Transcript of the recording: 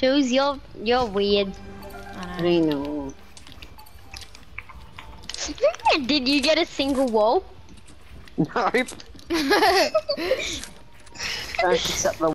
Shoes, you're you're weird. I know. Did you get a single wall? Nope. Don't accept the